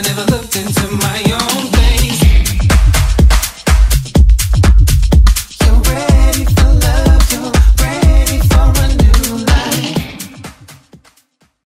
I never looked into my own